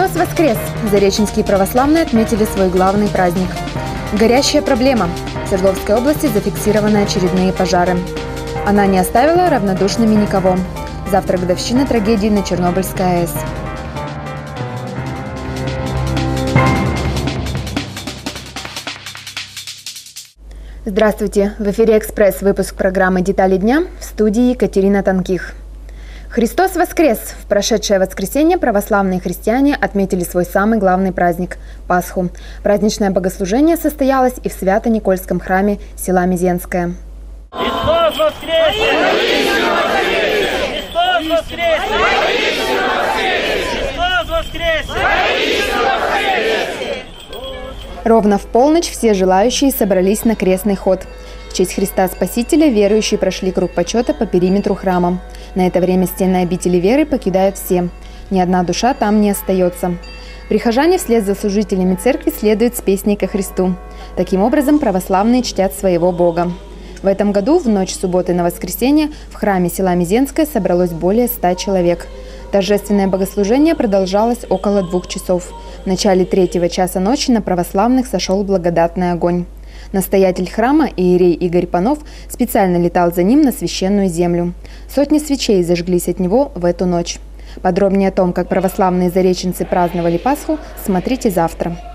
Христос воскрес! Зареченские православные отметили свой главный праздник. Горящая проблема. В Свердловской области зафиксированы очередные пожары. Она не оставила равнодушными никого. Завтра годовщина трагедии на Чернобыльской АЭС. Здравствуйте! В эфире «Экспресс» выпуск программы «Детали дня» в студии Екатерина Танких. Христос воскрес! В прошедшее воскресенье православные христиане отметили свой самый главный праздник – Пасху. Праздничное богослужение состоялось и в Свято-Никольском храме села Мизенское. Христос воскрес! Христос воскрес! Христос воскрес! Ровно в полночь все желающие собрались на крестный ход. В честь Христа Спасителя верующие прошли круг почета по периметру храма. На это время стены обители веры покидают все. Ни одна душа там не остается. Прихожане вслед за служителями церкви следуют с песней ко Христу. Таким образом, православные чтят своего Бога. В этом году, в ночь субботы на воскресенье, в храме села Мизенское собралось более ста человек. Торжественное богослужение продолжалось около двух часов. В начале третьего часа ночи на православных сошел благодатный огонь. Настоятель храма, иерей Игорь Панов, специально летал за ним на священную землю. Сотни свечей зажглись от него в эту ночь. Подробнее о том, как православные зареченцы праздновали Пасху, смотрите завтра.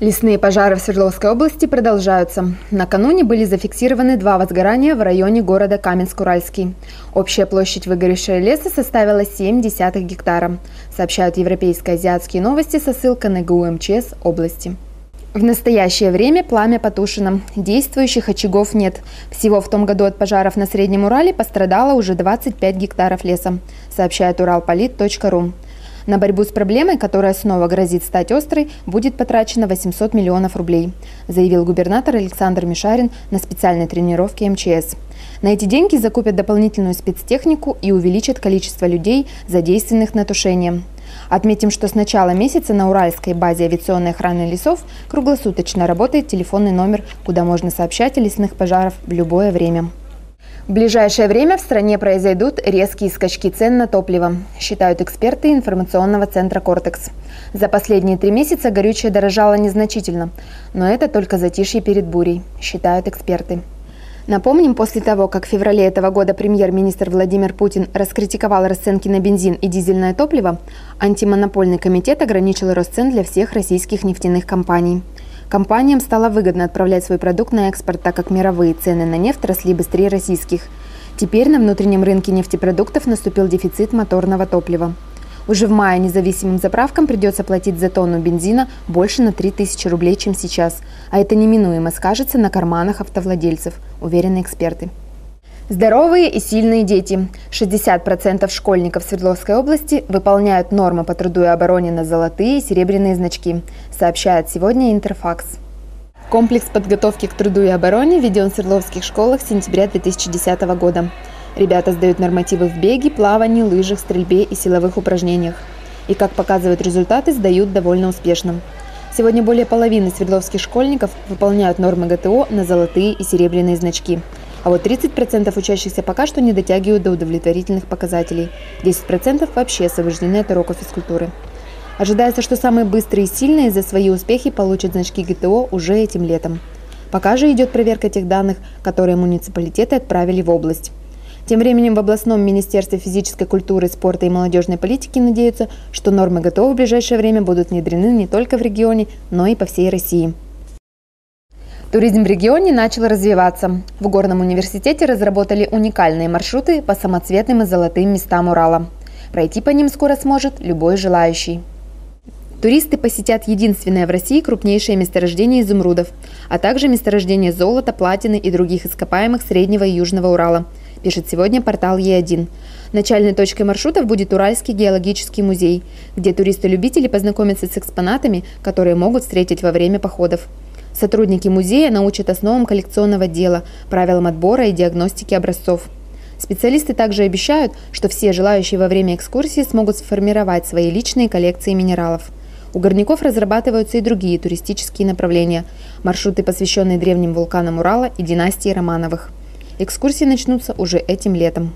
Лесные пожары в Свердловской области продолжаются. Накануне были зафиксированы два возгорания в районе города Каменск-Уральский. Общая площадь выгоревшего леса составила 7 десятых гектара, сообщают европейские азиатские новости со ссылкой на ГУ МЧС области. В настоящее время пламя потушено. Действующих очагов нет. Всего в том году от пожаров на Среднем Урале пострадало уже 25 гектаров леса, сообщает уралполит.ру. На борьбу с проблемой, которая снова грозит стать острой, будет потрачено 800 миллионов рублей, заявил губернатор Александр Мишарин на специальной тренировке МЧС. На эти деньги закупят дополнительную спецтехнику и увеличат количество людей, задействованных на тушение. Отметим, что с начала месяца на Уральской базе авиационной охраны лесов круглосуточно работает телефонный номер, куда можно сообщать о лесных пожарах в любое время. В ближайшее время в стране произойдут резкие скачки цен на топливо, считают эксперты информационного центра «Кортекс». За последние три месяца горючее дорожало незначительно, но это только затишье перед бурей, считают эксперты. Напомним, после того, как в феврале этого года премьер-министр Владимир Путин раскритиковал расценки на бензин и дизельное топливо, антимонопольный комитет ограничил рост цен для всех российских нефтяных компаний. Компаниям стало выгодно отправлять свой продукт на экспорт, так как мировые цены на нефть росли быстрее российских. Теперь на внутреннем рынке нефтепродуктов наступил дефицит моторного топлива. Уже в мае независимым заправкам придется платить за тонну бензина больше на 3000 рублей, чем сейчас. А это неминуемо скажется на карманах автовладельцев, уверены эксперты. Здоровые и сильные дети. 60% школьников Свердловской области выполняют нормы по труду и обороне на золотые и серебряные значки, сообщает сегодня Интерфакс. Комплекс подготовки к труду и обороне введен в Свердловских школах с сентября 2010 года. Ребята сдают нормативы в беге, плавании, лыжах, стрельбе и силовых упражнениях. И, как показывают результаты, сдают довольно успешно. Сегодня более половины свердловских школьников выполняют нормы ГТО на золотые и серебряные значки – а вот 30% учащихся пока что не дотягивают до удовлетворительных показателей. 10% вообще освобождены от уроков физкультуры. Ожидается, что самые быстрые и сильные за свои успехи получат значки ГТО уже этим летом. Пока же идет проверка тех данных, которые муниципалитеты отправили в область. Тем временем в областном министерстве физической культуры, спорта и молодежной политики надеются, что нормы ГТО в ближайшее время будут внедрены не только в регионе, но и по всей России. Туризм в регионе начал развиваться. В Горном университете разработали уникальные маршруты по самоцветным и золотым местам Урала. Пройти по ним скоро сможет любой желающий. Туристы посетят единственное в России крупнейшее месторождение изумрудов, а также месторождение золота, платины и других ископаемых Среднего и Южного Урала, пишет сегодня портал Е1. Начальной точкой маршрутов будет Уральский геологический музей, где туристы-любители познакомятся с экспонатами, которые могут встретить во время походов. Сотрудники музея научат основам коллекционного дела, правилам отбора и диагностики образцов. Специалисты также обещают, что все желающие во время экскурсии смогут сформировать свои личные коллекции минералов. У горняков разрабатываются и другие туристические направления, маршруты, посвященные древним вулканам Урала и династии Романовых. Экскурсии начнутся уже этим летом.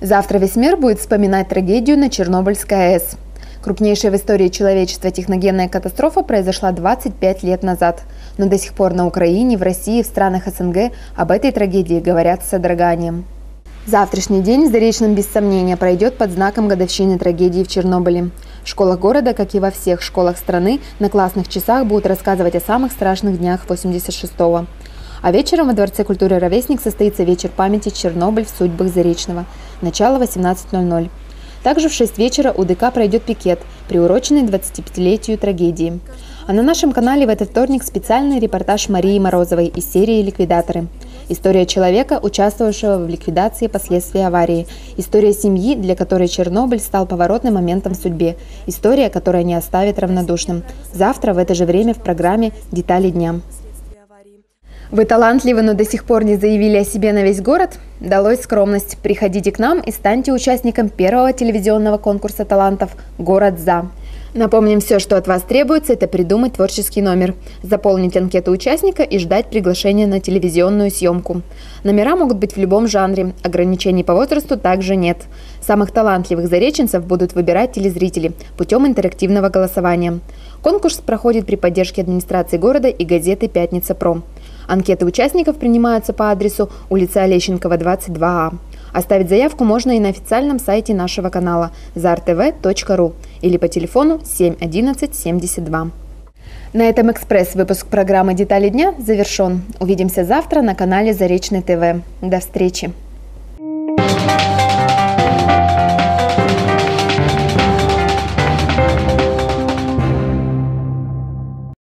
Завтра весь мир будет вспоминать трагедию на Чернобыльской АЭС. Крупнейшая в истории человечества техногенная катастрофа произошла 25 лет назад. Но до сих пор на Украине, в России, в странах СНГ об этой трагедии говорят с содроганием. Завтрашний день в Заречном без сомнения пройдет под знаком годовщины трагедии в Чернобыле. В школах города, как и во всех школах страны, на классных часах будут рассказывать о самых страшных днях 86-го. А вечером во Дворце культуры «Ровесник» состоится вечер памяти «Чернобыль в судьбах Заречного». Начало 18.00. Также в 6 вечера у ДК пройдет пикет, приуроченный 25-летию трагедии. А на нашем канале в этот вторник специальный репортаж Марии Морозовой из серии «Ликвидаторы». История человека, участвовавшего в ликвидации последствий аварии. История семьи, для которой Чернобыль стал поворотным моментом в судьбе. История, которая не оставит равнодушным. Завтра в это же время в программе «Детали дня». Вы талантливы, но до сих пор не заявили о себе на весь город? Далось скромность. Приходите к нам и станьте участником первого телевизионного конкурса талантов «Город за». Напомним, все, что от вас требуется, это придумать творческий номер, заполнить анкету участника и ждать приглашения на телевизионную съемку. Номера могут быть в любом жанре, ограничений по возрасту также нет. Самых талантливых зареченцев будут выбирать телезрители путем интерактивного голосования. Конкурс проходит при поддержке администрации города и газеты «Пятница Про». Анкеты участников принимаются по адресу улица Олещенкова, 22А. Оставить заявку можно и на официальном сайте нашего канала zartv.ru или по телефону 711 72. На этом экспресс-выпуск программы «Детали дня» завершен. Увидимся завтра на канале Заречный ТВ. До встречи! thank you